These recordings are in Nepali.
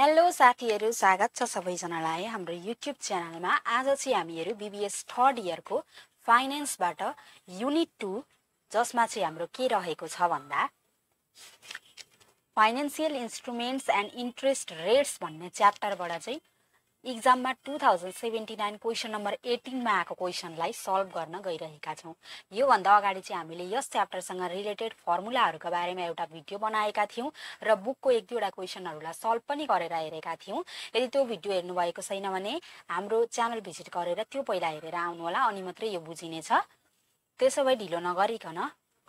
हेलो साथीहरू स्वागत छ सबैजनालाई हाम्रो युट्युब च्यानलमा। आज चाहिँ हामीहरू बिबिएस थर्ड इयरको फाइनेन्सबाट युनिट टू जसमा चाहिँ हाम्रो के रहेको छ भन्दा financial instruments and interest rates भन्ने च्याप्टरबाट चाहिँ इक्जाममा two thousand seventy nine question number एटिनमा आएको क्वेसनलाई सल्भ गर्न गइरहेका छौँ। योभन्दा अगाडि चाहिँ हामीले यस च्याप्टरसँग रिलेटेड फर्मुलाहरूको बारेमा एउटा भिडियो बनाएका थियौँ र बुकको एक दुईवटा क्वेसनहरूलाई सल्भ पनि गरेर हेरेका थियौँ। यदि त्यो भिडियो हेर्नुभएको छैन भने हाम्रो च्यानल भिजिट गरेर त्यो पहिला हेरेर आउनुहोला अनि मात्रै यो बुझिनेछ। त्यसो भए ढिलो नगरिकन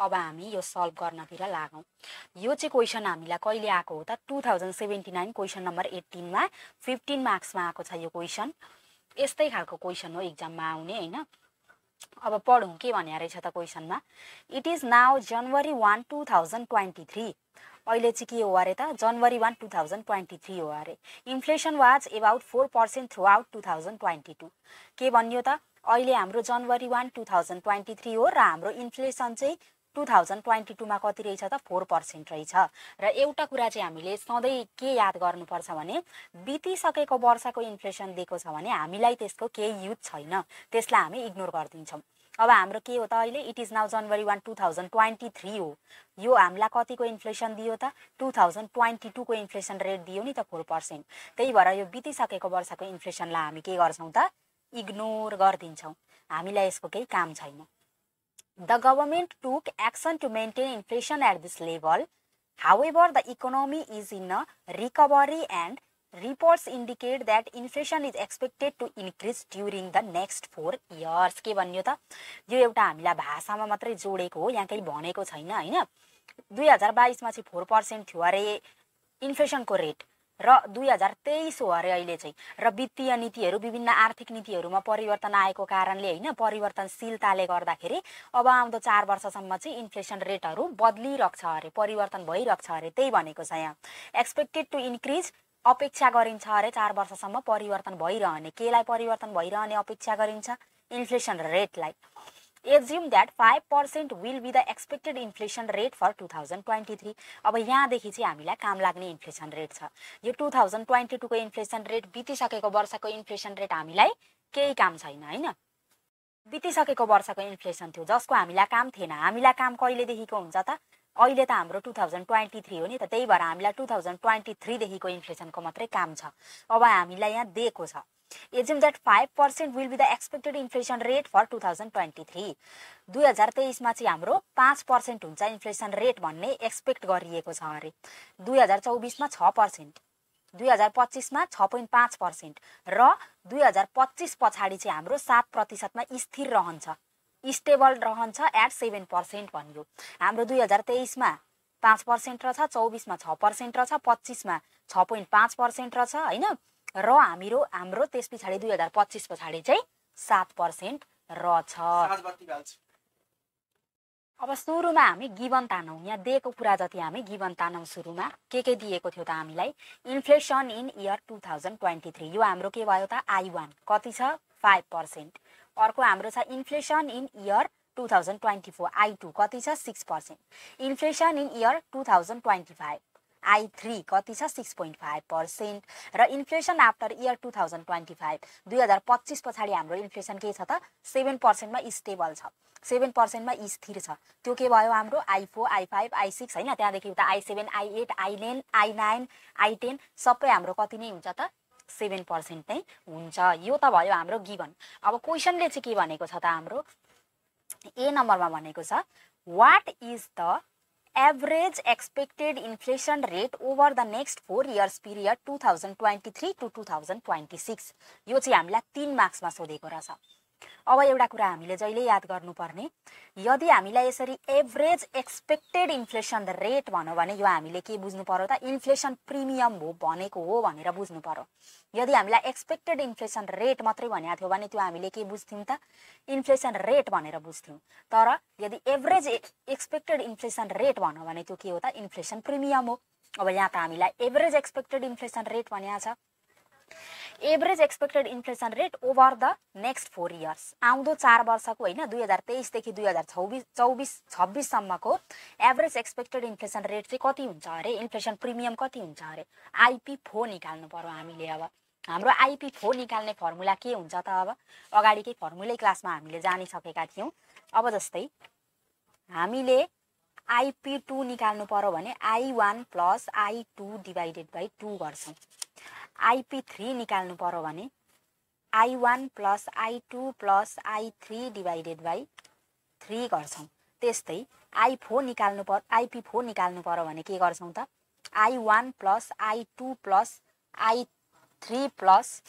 अब हामी यो सल्भ गर्नतिर लागौँ। यो चाहिँ क्वेसन हामीलाई कहिले आएको हो त two thousand seventy nine question number एट्टिनमा fifteen मार्क्समा आएको छ यो क्वेसन यस्तै खालको क्वेसन हो इक्जाममा आउने होइन? अब पढौँ के भने रहेछ त क्वेसनमा it is now January one two thousand twenty three अहिले चाहिँ के हो अरे त? January one two thousand twenty three हो अरे। Inflation was about four percent throughout two thousand twenty two के भन्यो त? अहिले हाम्रो January one two thousand twenty three हो र हाम्रो इन्फ्लेसन चाहिँ टु थाउजन्ड ट्वेन्टी टूमा कति रहेछ त? फोर पर्सेन्ट रहेछ। र एउटा कुरा चाहिँ हामीले सधैँ के याद गर्नुपर्छ भने बितिसकेको वर्षको इन्फ्लेसन दिएको छ भने हामीलाई त्यसको केही युज छैन। त्यसलाई हामी इग्नोर गरिदिन्छौँ। अब हाम्रो के हो त अहिले? It is now January one two thousand twenty three हो। यो हामीलाई कतिको इन्फ्लेसन दियो त? टु थाउजन्ड ट्वेन्टी टूको इन्फ्लेसन रेट दियो नि त फोर पर्सेन्ट त्यही भएर यो बितिसकेको वर्षको इन्फ्लेसनलाई हामी के गर्छौँ त? इग्नोर गरिदिन्छौँ। हामीलाई यसको केही काम छैन। The government took action to maintain inflation at this level. However, the economy is in a recovery and reports indicate that inflation is expected to increase during the next four years. के भन्यो त यो एउटा हामीलाई भाषामा मात्रै जोडेको हो यहाँ केही भनेको छैन होइन दुई हजार बाइसमा चाहिँ फोर पर्सेन्ट थियो अरे इन्फ्लेसनको रेट र दुई हजार तेइस हो अरे अहिले चाहिँ। र वित्तीय नीतिहरू विभिन्न आर्थिक नीतिहरूमा परिवर्तन आएको कारणले होइन परिवर्तनशीलताले गर्दाखेरि अब आउँदो चार वर्षसम्म चाहिँ इन्फ्लेसन रेटहरू बदलिरहेको छ अरे परिवर्तन भइरहेको छ अरे त्यही भनेको छ यहाँ। एक्सपेक्टेड टु इन्क्रिज अपेक्षा गरिन्छ अरे चार वर्षसम्म परिवर्तन भइरहने। केलाई परिवर्तन भइरहने अपेक्षा गरिन्छ? Inflation रेटलाई। Assume that five percent will be the expected inflation rate for two thousand twenty three अब यहाँदेखि चाहिँ हामीलाई काम लाग्ने इन्फ्लेसन रेट छ। यो टु थाउजन्ड ट्वेन्टी टूको इन्फ्लेसन रेट बितिसकेको वर्षको इन्फ्लेसन रेट हामीलाई केही काम छैन होइन? बितिसकेको वर्षको इन्फ्लेसन थियो जसको हामीलाई काम थिएन। हामीलाई काम कहिलेदेखिको हुन्छ त? अहिले त हाम्रो टु थाउजन्ड ट्वेन्टी थ्री हो नि त। त्यही भएर हामीलाई टु थाउजन्ड ट्वेन्टी थ्रीदेखिको इन्फ्लेसनको मात्रै काम छ। अब हामीलाई यहाँ दिएको छ। Assume that five percent will be the expected inflation rate for two thousand twenty three दुई हजार तेइसमा चाहिँ हाम्रो पाँच पर्सेन्ट हुन्छ इन्फ्लेसन रेट भन्ने एक्सपेक्ट गरिएको छ अरे। दुई हजार चौबिसमा छ पर्सेन्ट दुई हजार पच्चिसमा छ पोइन्ट पाँच पर्सेन्ट र दुई हजार पच्चिस पछाडि चाहिँ हाम्रो सात प्रतिशतमा स्थिर रहन्छ। स्टेबल रहन्छ एट सेभेन पर्सेन्ट भन्यो। हाम्रो दुई हजार तेइसमा पाँच पर्सेन्ट रहेछ चौबिसमा छ पर्सेन्ट रहेछ पच्चिसमा छ पोइन्ट पाँच पर्सेन्ट रहेछ होइन? र हाम्रो हाम्रो त्यस पछाडि दुई हजार पच्चिस पछाडि चाहिँ सात पर्सेन्ट रहेछ अब सुरुमा हामी गिवन तानौँ। यहाँ दिएको कुरा जति हामी गिवन तानौँ सुरुमा के के दिएको थियो त हामीलाई? Inflation in year two thousand twenty three. यो हाम्रो के भयो त? I one. कति छ? Five percent. अर्को हाम्रो छ inflation in year two thousand twenty four. I two कति छ? Six percent. Inflation in year two thousand twenty five. I three कति छ? सिक्स पोइन्ट फाइभ पर्सेन्ट र inflation after year two thousand twenty five दुई हजार पच्चिस पछाडि हाम्रो इन्फ्लेसन के छ त? सेभेन पर्सेन्टमा स्टेबल छ। सेभेन पर्सेन्टमा स्थिर छ। त्यो के भयो हाम्रो? I four I five I six होइन त्यहाँदेखि उता I seven I eight I nine I nine I ten सबै हाम्रो कति नै हुन्छ त? सेभेन पर्सेन्ट नै हुन्छ। यो त भयो हाम्रो गिभन। अब क्वेसनले चाहिँ के भनेको छ त हाम्रो? ए नम्बरमा भनेको छ what is the average expected inflation rate over the next four years period two thousand twenty three to two thousand twenty six यो चाहिँ हामीलाई तिन मार्क्समा सोधेको रहेछ। अब एउटा कुरा हामीले जहिले याद गर्नुपर्ने यदि हामीलाई यसरी एभरेज एक्सपेक्टेड इन्फ्लेसन रेट भनौँ भने यो हामीले के बुझ्नु पर्यो त इन्फ्लेसन प्रिमियम हो भनेको हो भनेर बुझ्नु पर्यो। यदि हामीलाई एक्सपेक्टेड इन्फ्लेसन रेट मात्रै भनेको थियो भने त्यो हामीले के बुझ्थ्यौँ त? इन्फ्लेसन रेट भनेर बुझ्थ्यौँ। तर यदि एभरेज एक्सपेक्टेड इन्फ्लेसन रेट भनौँ भने त्यो के हो त? इन्फ्लेसन प्रिमियम हो। अब यहाँ त हामीलाई एभरेज एक्सपेक्टेड इन्फ्लेसन रेट भनिएको छ। Average expected inflation rate over the next four years आउँदो चार वर्षको होइन दुई हजार तेइसदेखि दुई हजार चौबिस चौबिस छब्बिससम्मको एभरेज एक्सपेक्टेड इन्फ्लेसन रेट चाहिँ कति हुन्छ अरे? इन्फ्लेसन प्रिमियम कति हुन्छ अरे? आइपी फो निकाल्नु पर्यो हामीले अब। हाम्रो आइपी फो निकाल्ने फर्मुला के हुन्छ त अब? अगाडिकै फर्मुलै क्लासमा हामीले जानिसकेका थियौँ। अब जस्तै हामीले आइपी टू निकाल्नु पर्यो भने I one plus I two divided by two गर्छौँ। आइपी थ्री निकाल्नु पर्यो भने I one plus I two plus I three divided by three गर्छौँ। त्यस्तै आई फोर निकाल्नु पर आइपी फोर निकाल्नु पर्यो भने के गर्छौँ त? I one plus I two plus I three plus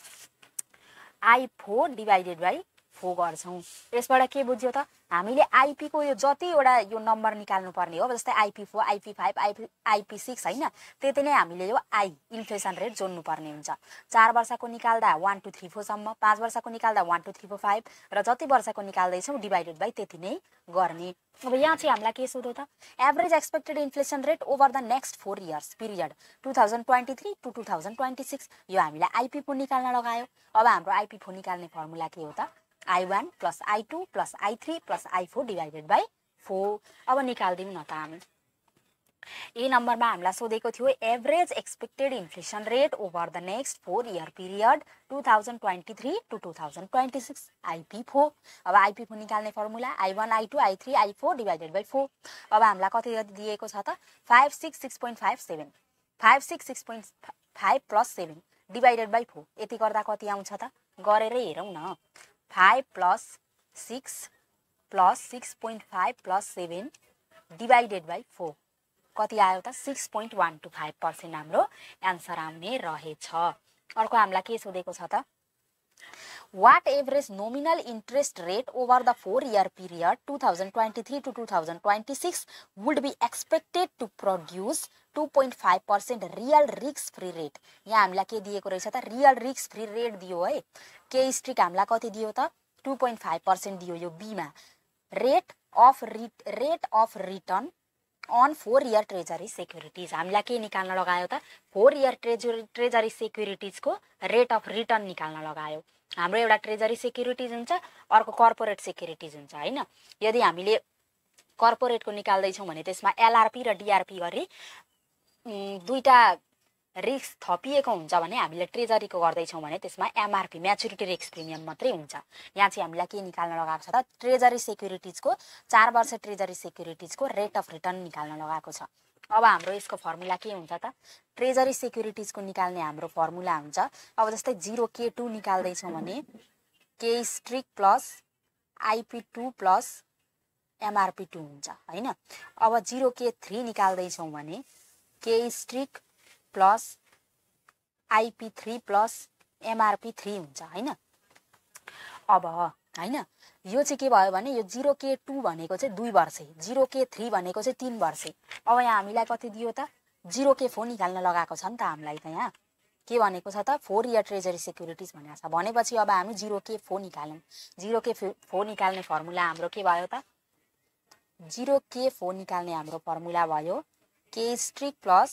I four divided by four गर्छौँ। यसबाट के बुझ्यो त? हामीले आइपीको यो जतिवटा यो नम्बर निकाल्नु पर्ने हो जस्तै IP four IP five IP IP six होइन त्यति नै हामीले यो आई इन्फ्लेसन रेट जोड्नु पर्ने हुन्छ। चार वर्षको निकाल्दा वान टू थ्री फोरसम्म पाँच वर्षको निकाल्दा one two three four five र जति वर्षको निकाल्दैछौँ डिभाइडेड बाई त्यति नै गर्ने। अब यहाँ चाहिँ हामीलाई के सोध्यो त? Average expected inflation rate over the next four years period two thousand twenty three to two thousand twenty six यो हामीलाई आइपी फोर निकाल्न लगायो। अब हाम्रो आइपी फोर निकाल्ने फर्मुला के हो त? I one plus I two plus I three plus I four divided by four अब निकालिदिउँ न त हामी। ए नम्बरमा हामीलाई सोधेको थियो average expected inflation rate over the next four year period two thousand twenty three to two thousand twenty six IP four अब आइपी फोर निकाल्ने formula I one I two I three I four divided by four अब हामीलाई कति दिएको छ त? Five six six point five seven five six six point five plus seven divided by four यति गर्दा कति आउँछ त? गरेरै हेरौँ न। Five plus six plus six point five plus seven divided by four कति आयो त? Six point one two five percent हाम्रो एन्सर आउने रहेछ। अर्को हामीलाई के सोधेको छ त? Period two thousand twenty three to two thousand twenty six would be expected to produce two point five percent real रिक्स फ्री रेट यहाँ हामीलाई के दिएको रहेछ त? रियल रिक्स फ्री रेट दियो है। के स्ट्रिक हामीलाई कति दियो त? टु पोइन्ट फाइभ पर्सेन्ट दियो यो बीमा rate of writ rate of return on four year treasury securities हामीलाई के निकाल्न लगायो त? फोर इयर ट्रेजरी ट्रेजरी सेक्युरिटिजको रेट अफ रिटर्न निकाल्न लगायो। हाम्रो एउटा ट्रेजरी सेक्युरिटिज हुन्छ अर्को कर्पोरेट सेक्युरिटिज हुन्छ होइन? यदि हामीले कर्पोरेटको निकाल्दैछौँ भने त्यसमा एलआरपी र डिआरपी गरी दुईवटा रिस्क थपिएको हुन्छ भने हामीले ट्रेजरीको गर्दैछौँ भने त्यसमा एमआरपी म्याचुरिटी रिस्क प्रिमियम मात्रै हुन्छ। यहाँ चाहिँ हामीलाई के निकाल्न लगाएको छ त? ट्रेजरी सेक्युरिटिजको चार वर्ष ट्रेजरी सेक्युरिटिजको रेट अफ रिटर्न निकाल्न लगाएको छ। अब हाम्रो यसको फर्मुला के हुन्छ त? ट्रेजरी सेक्युरिटिजको निकाल्ने हाम्रो फर्मुला हुन्छ। अब जस्तै जिरो के टू निकाल्दैछौँ भने के strict plus IP two plus MRP two हुन्छ होइन? अब जिरो के थ्री निकाल्दैछौँ भने के strict plus IP three plus MRP three हुन्छ होइन? अब होइन? यो चाहिँ के भयो भने यो जिरो के टू भनेको चाहिँ दुई वर्षै जिरो के थ्री भनेको चाहिँ तिन वर्षै। अब यहाँ हामीलाई कति दियो त? जिरो के फोर निकाल्न लगाएको छ नि त हामीलाई त यहाँ। के भनेको छ त? फोर इयर ट्रेजरी सेक्युरिटिज भनेको छ। भनेपछि अब हामी जिरो के फोर निकाल्यौँ। जिरो के फोर निकाल्ने फर्मुला हाम्रो के भयो त? जिरो के फोर निकाल्ने हाम्रो फर्मुला भयो के strict plus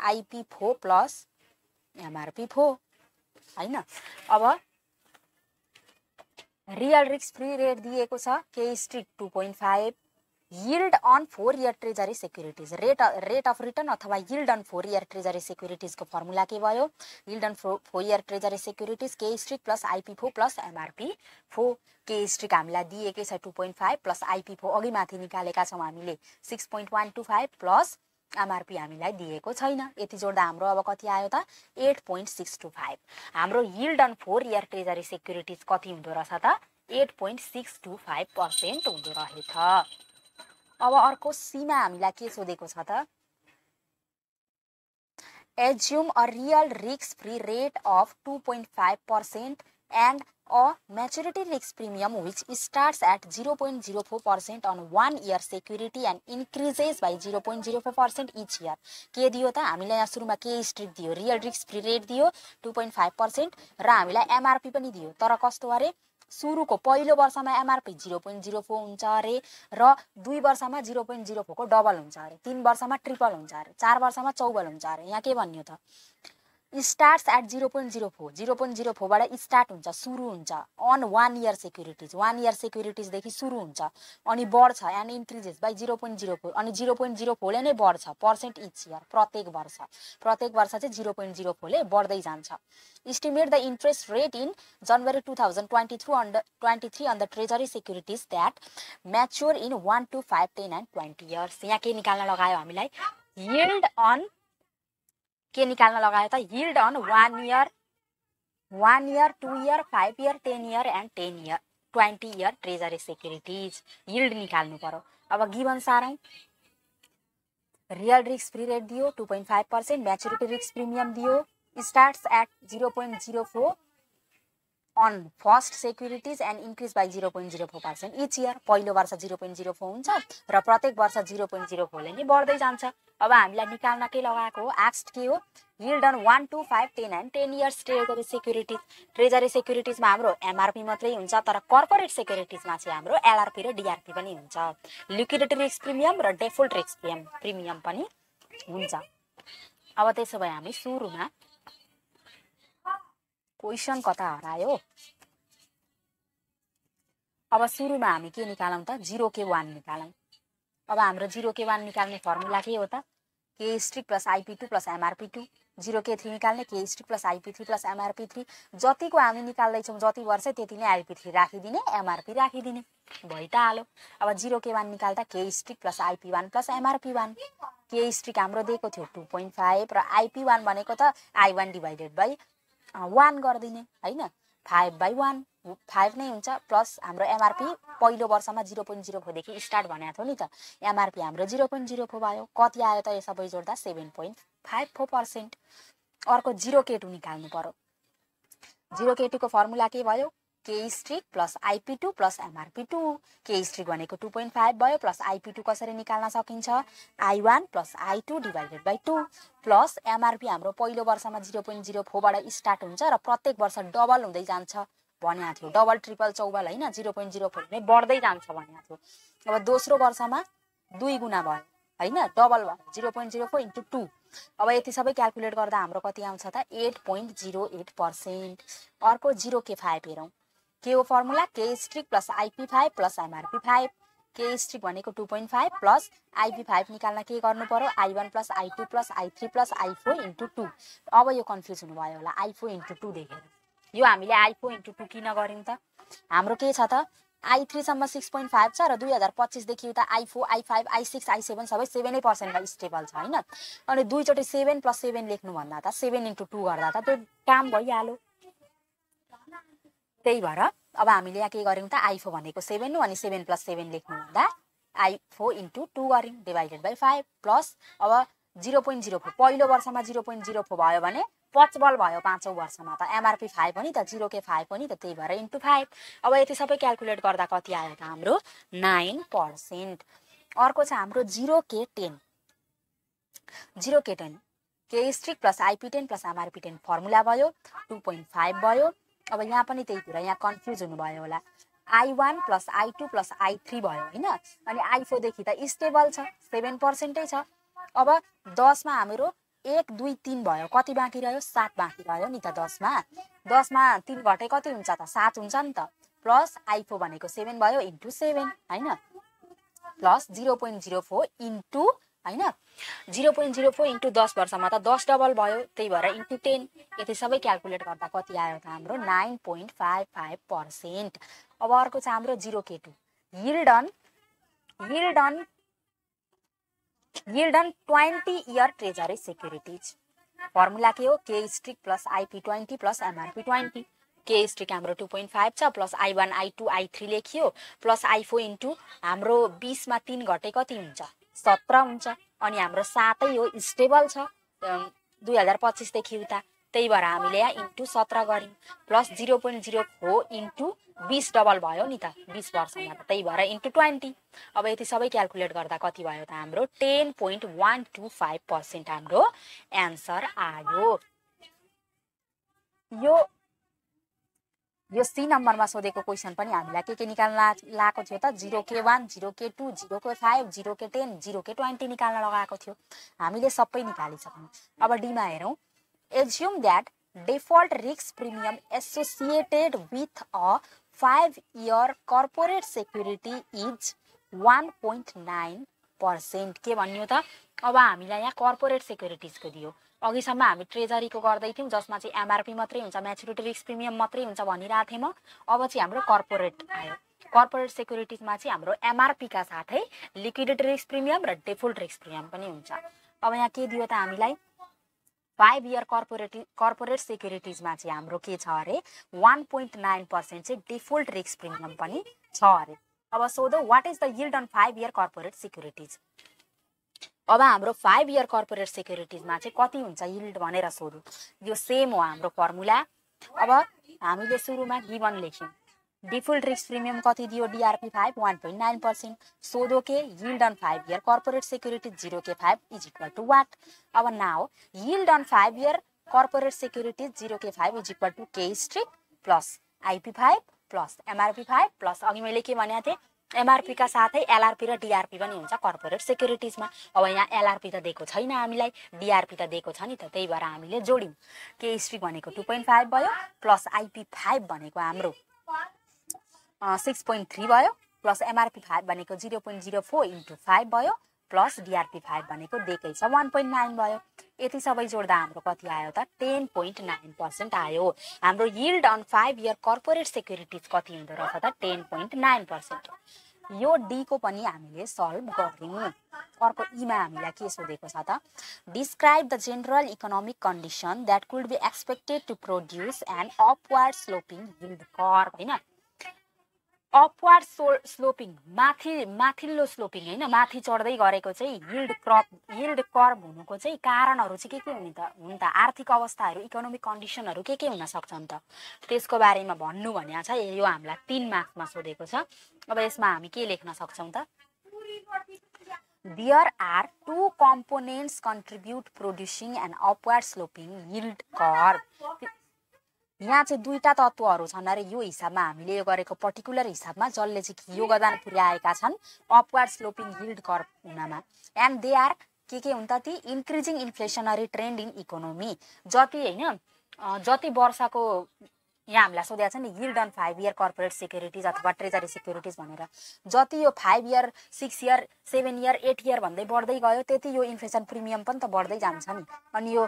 IP four plus MRP four होइन? अब रियल रिस्क फ्री रेट दिएको छ के strict two point five yield on four year treasury securities rate rate of return अथवा yield on four year treasury सेक्युरिटिजको formula के भयो? Yield on four four year treasury securities के strict plus IP four plus MRP four के स्ट्रिक हामीलाई दिएकै छ two point five plus IP four अघि माथि निकालेका छौँ हामीले six point one two five plus MRP हामीलाई दिएको छैन। यति जोड्दा हाम्रो अब कति आयो त? Eight point six two five. हाम्रो yield on four year treasury securities कति हुँदो रहेछ त? Eight point six two five percent हुँदो रहेछ। अब अर्को सीमा हामीलाई के सोधेको छ त? Assume a real risk free rate of two point five percent and a maturity risk premium which starts at 0.04% on one year security and increases by 0.05% each year. के दियो त हामीलाई यहाँ सुरुमा के स्ट्रिक दियो रियल रिस्क फ्री रेट दियो 2.5 पर्सेन्ट र हामीलाई एमआरपी पनि दियो। तर कस्तो अरे? सुरुको पहिलो वर्षमा MRP zero point zero four हुन्छ अरे र दुई वर्षमा जिरो पोइन्ट जिरो फोरको डबल हुन्छ अरे तिन वर्षमा ट्रिपल हुन्छ अरे चार वर्षमा चौबल हुन्छ अरे। यहाँ के भन्यो त? Starts at zero point zero four zero point zero फोरबाट start हुन्छ सुरु हुन्छ। On one year securities one year सेक्युरिटिजदेखि सुरु हुन्छ। अनि बढ्छ and increases by zero point zero four अनि जिरो पोइन्ट जिरो फोरले नै बढ्छ। पर्सेन्ट इच इयर प्रत्येक वर्ष। प्रत्येक वर्ष चाहिँ जिरो पोइन्ट जिरो फोरले बढ्दै जान्छ। Estimate the interest rate in January two thousand twenty through under twenty three on the treasury securities that mature in one two five ten and twenty years यहाँ के निकाल्न लगायो हामीलाई? यिल्ड अन के निकाल्न लगायो त yield on one year one year two year five year ten year and ten year twenty year treasury securities yield निकाल्नु पर्यो। अब गिभन सारौँ रियल रिक्स फ्री रेट दियो two point five percent maturity रिक्स प्रिमियम दियो starts at zero point zero four on first securities and increase by zero point zero four percent. Each year पहिलो वर्ष जिरो पोइन्ट जिरो फोर हुन्छ र प्रत्येक वर्ष जिरो पोइन्ट जिरो फोरले नै बढ्दै जान्छ। अब हामीलाई निकाल्न के लगाएको? हो आक्स्ट के हो yield on one two five ten and ten years treasury securities treasury सेक्युरिटिजमा हाम्रो एमआरपी मात्रै हुन्छ तर कर्पोरेट सेक्युरिटिजमा चाहिँ हाम्रो एलआरपी र डिआरपी पनि हुन्छ। लिक्विडिटी रिक्स प्रिमियम र डेफोल्ट रिक्स प्रिमियम प्रिमियम पनि हुन्छ। अब त्यसो भए हामी सुरुमा क्वेसन कता हरायो? अब सुरुमा हामी के निकालौँ त? जिरो के वान निकालौँ। अब हाम्रो जिरो के वान निकाल्ने फर्मुला के हो त? के strict plus IP two plus MRP two zero के थ्री निकाल्ने के strict plus IP three plus MRP three जतिको हामी निकाल्दैछौँ जति वर्ष त्यति नै आइपी थ्री राखिदिने एमआरपी राखिदिने। भइ त हालो अब जिरो के वान निकाल्दा के strict plus IP one plus MRP one के स्ट्रिक हाम्रो दिएको थियो टु पोइन्ट फाइभ र आइपी वान भनेको त I one divided by one गरिदिने होइन? फाइभ बाई वान फाइभ नै हुन्छ प्लस हाम्रो एमआरपी पहिलो वर्षमा जिरो पोइन्ट जिरो फोरदेखि स्टार्ट भनेको थियो नि त। एमआरपी हाम्रो जिरो पोइन्ट जिरो फोर भयो कति आयो त यो सबै जोड्दा seven point five four percent. अर्को जिरो के टू निकाल्नु पर्यो। जिरो के टूको फर्मुला के भयो? के strict plus IP two plus MRP two के स्ट्रिक भनेको टू पोइन्ट फाइभ भयो प्लस आइपी टू कसरी निकाल्न सकिन्छ? I one plus I two divided by two plus MRP हाम्रो पहिलो वर्षमा जिरो पोइन्ट जिरो फोरबाट स्टार्ट हुन्छ र प्रत्येक वर्ष डबल हुँदै जान्छ। भनेको थियो। डबल ट्रिपल चौबल होइन जिरो पोइन्ट जिरो फोर नै बढ्दै जान्छ भनेको थियो। अब दोस्रो वर्षमा दुई गुणा भयो होइन? डबल भयो zero point zero four into two अब यति सबै क्यालकुलेट गर्दा हाम्रो कति आउँछ त? Eight point zero eight percent अर्को जिरो के फाइभ हेरौँ। के हो फर्मुला के strict plus IP five plus MRP five के स्ट्रिक भनेको two point five plus IP five निकाल्न के गर्नु पर्यो? I one plus I two plus I three plus I four into two अब यो कन्फ्युज हुनुभयो होला। आई फोर इन्टु टू देखेर। यो हामीले आई फोर इन्टु टू किन गऱ्यौँ त? हाम्रो के छ त? आई थ्रीसम्म सिक्स पोइन्ट फाइभ छ र दुई हजार पच्चिसदेखि उता I four I five I six I seven सबै सेभेनै पर्सेन्टमा स्टेबल छ होइन? अनि दुईचोटि सेभेन प्लस सेभेन लेख्नुभन्दा त सेभेन इन्टु टू गर्दा त त्यो काम भइहाल्यो। त्यही भएर अब हामीले यहाँ के गऱ्यौँ त? आई फोर भनेको सेभेन हो अनि सेभेन प्लस सेभेन लेख्नुभन्दा आई फोर इन्टु टू गऱ्यौँ डिभाइडेड बाई फाइभ प्लस अब जिरो पोइन्ट जिरो फोर। पहिलो वर्षमा जिरो पोइन्ट जिरो फोर भयो भने पचबल भयो पाँचौँ वर्षमा त। एमआरपी फाइभ हो नि त जिरो के फाइभ हो नि त त्यही भएर इन्टु फाइभ अब यति सबै क्यालकुलेट गर्दा कति आयो त हाम्रो? नाइन पर्सेन्ट अर्को छ हाम्रो जिरो के टेन जिरो के टेन के strict plus IP ten plus MRP ten formula भयो टु पोइन्ट फाइभ भयो। अब यहाँ पनि त्यही कुरा यहाँ कन्फ्युज हुनुभयो होला। I one plus I two plus I three भयो होइन? अनि आई फोरदेखि त स्टेबल छ सेभेन पर्सेन्टै छ। अब दसमा हाम्रो एक दुई तिन भयो। कति बाँकी रह्यो? सात बाँकी रह्यो नि त दसमा। दसमा तिन घटे कति हुन्छ त? सात हुन्छ नि त। प्लस आई फोर भनेको सेभेन भयो इन्टु सेभेन होइन? Plus zero point zero four into होइन? Zero point zero four into दस वर्षमा त दस डबल भयो। त्यही भएर इन्टु टेन। यति सबै क्यालकुलेट गर्दा कति आयो त हाम्रो? Nine point five five percent. अब अर्को छ हाम्रो जिरो के two yield on yield on yield on twenty year treasury securities. Formula के हो? के strict plus IP twenty plus MRP twenty के स्ट्रिक हाम्रो टु पोइन्ट फाइभ छ plus I one I two I three लेखियो प्लस आई फोर इन्टु हाम्रो बिसमा तिन घटे कति हुन्छ? सत्र हुन्छ। अनि हाम्रो सातै हो स्टेबल छ। दुई हजार पच्चिसदेखि उता। त्यही भएर हामीले यहाँ इन्टु सत्र गऱ्यौँ। Plus zero point zero four into बिस डबल भयो नि त बिस वर्षमा त। त्यही भएर इन्टु ट्वेन्टी। अब यति सबै क्यालकुलेट गर्दा कति भयो त हाम्रो? Ten point one two five percent हाम्रो एन्सर आयो। यो यो सी नम्बरमा सोधेको क्वेसन पनि हामीलाई के के निकाल्न लगाएको थियो त? जिरो के वान जिरो के टू जिरो के फाइभ जिरो के टेन जिरो के ट्वेन्टी निकाल्न लगाएको थियो। हामीले सबै निकालिसक्यौँ। अब डीमा हेरौँ। Assume that default risk premium associated with a 5 year corporate security is 1.9 percent के भन्यो त? अब हामीलाई यहाँ कर्पोरेट सेक्युरिटिजको दियो। अघिसम्म हामी ट्रेजरीको गर्दै थियौँ जसमा चाहिँ एमआरपी मात्रै हुन्छ म्याचुरिटी रिस्क प्रिमियम मात्रै हुन्छ भनिरहेको थिएँ म। अब चाहिँ हाम्रो कर्पोरेट आयो। कर्पोरेट सेक्युरिटिजमा चाहिँ हाम्रो एमआरपीका साथै लिक्विडिटी रिस्क प्रिमियम र डिफोल्ट रिस्क प्रिमियम पनि हुन्छ। अब यहाँ के दियो त हामीलाई? फाइभ इयर कर्पोरेट कर्पोरेट सेक्युरिटिजमा चाहिँ हाम्रो के छ अरे? वान पोइन्ट नाइन पर्सेन्ट चाहिँ डिफोल्ट रिस्क प्रिमियम पनि छ अरे। अब सोधो what is the yield on five year corporate securities अब हाम्रो फाइभ इयर कर्पोरेट सेक्युरिटिजमा चाहिँ कति हुन्छ यिल्ड भनेर सोधौँ। यो सेम हो हाम्रो फर्मुला अब हामीले सुरुमा गिभन लेख्यौँ। डिफल्ट रिस्क प्रिमियम कति दियो? DRP five one point nine percent सोधो के yield on five year corporate security zero के five is equal to what अब now yield on five year corporate security zero के फाइभ इज इक्वल टु के strict plus IP five plus MRP five plus अघि मैले के भनेको थिएँ? एमआरपीका साथै एलआरपी र डिआरपी पनि हुन्छ कर्पोरेट सेक्युरिटिजमा अब यहाँ एलआरपी त दिएको छैन हामीलाई डिआरपी त दिएको छ नि त त्यही भएर हामीले जोड्यौँ। के स्ट्रिक भनेको टु पोइन्ट फाइभ भयो प्लस आइपी फाइभ भनेको हाम्रो। सिक्स पोइन्ट थ्री भयो प्लस एमआरपी फाइभ भनेको zero point zero four into five भयो प्लस डिआरपी फाइभ भनेको दिएकै छ वान पोइन्ट नाइन भयो। यति सबै जोड्दा हाम्रो कति आयो त? टेन पोइन्ट नाइन पर्सेन्ट आयो। हाम्रो yield on five year corporate securities कति हुँदो रहेछ त? टेन पोइन्ट नाइन पर्सेन्ट यो डीको पनि हामीले सल्भ गऱ्यौँ। अर्को ईमा हामीलाई के सोधेको छ त? Describe the general economic condition that could be expected to produce and upward sloping yield curve होइन? अपवार्ड सो स्लोपिङ माथि माथिल्लो स्लोपिङ होइन माथि चढ्दै गरेको चाहिँ हिल्ड क्रप हिल्ड कर्भ हुनुको चाहिँ कारणहरू चाहिँ के के हुने त हुन् त आर्थिक अवस्थाहरू इकोनोमिक कन्डिसनहरू के के हुन सक्छन् त? त्यसको बारेमा भन्नु भनेको छ यो हामीलाई तिन मार्क्समा सोधेको छ। अब यसमा हामी के लेख्न सक्छौँ त? There are two components contribute producing an upward sloping yield curve. यहाँ चाहिँ दुईवटा तत्त्वहरू छन्। अरे यो हिसाबमा हामीले यो गरेको पर्टिकुलर हिसाबमा जसले चाहिँ योगदान पुर्याएका छन् अपवार्ड स्लोपिङ हिल्ड कर्भ हुनमा। एन्ड दे आर के के हुन् त? ती increasing inflationary trend in economy जति होइन जति वर्षको यहाँ हामीलाई सोधेको छ नि yield on five year corporate securities अथवा ट्रेजरी सेक्युरिटिज भनेर। जति यो five year six year seven year eight year भन्दै बढ्दै गयो त्यति यो इन्फ्लेसन प्रिमियम पनि त बढ्दै जान्छ नि। अनि यो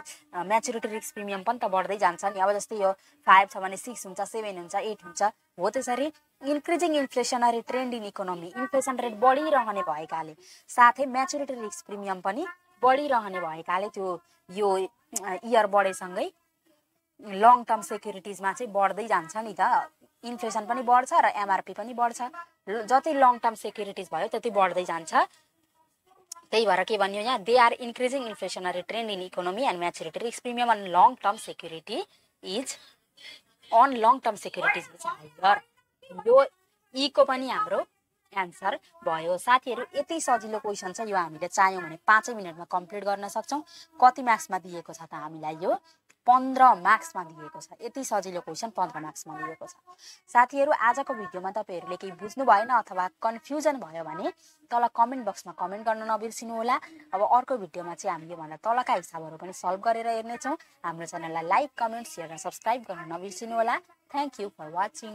म्याचुरिटी रिस्क प्रिमियम पनि त बढ्दै जान्छ नि। अब जस्तै यो फाइभ छ भने सिक्स हुन्छ सेभेन हुन्छ एट हुन्छ हो त्यसरी increasing inflationary trend in economy inflation rate बढिरहने भएकाले साथै म्याचुरिटी रिस्क प्रिमियम पनि बढिरहने भएकाले त्यो यो इयर बढेसँगै लङ टर्म सेक्युरिटिजमा चाहिँ बढ्दै जान्छ नि त। इन्फ्लेसन पनि बढ्छ र एमआरपी पनि बढ्छ। जति लङ टर्म सेक्युरिटिज भयो त्यति बढ्दै जान्छ। त्यही भएर के भन्यो यहाँ they are increasing inflationary trend in economy and maturity risk premium on long term security is on long term securities is यो इको पनि हाम्रो एन्सर भयो। साथीहरू यति सजिलो क्वेसन छ यो हामीले चाह्यौँ भने पाँचै मिनटमा कम्प्लिट गर्न सक्छौँ। कति मार्क्समा दिएको छ त हामीलाई यो? पन्ध्र मार्क्समा दिएको छ। यति सजिलो क्वेसन पन्ध्र मार्क्समा दिएको छ। साथीहरू आजको भिडियोमा तपाईँहरूले केही बुझ्नु भएन अथवा कन्फ्युजन भयो भने तल कमेन्ट बक्समा कमेन्ट गर्न नबिर्सिनु होला अब अर्को भिडियोमा चाहिँ हामी योभन्दा तलका हिसाबहरू पनि सल्भ गरेर हेर्नेछौँ। हाम्रो च्यानललाई लाइक कमेन्ट सेयर र सब्सक्राइब गर्न नबिर्सिनु होला थ्याङ्क यू फर वाचिङ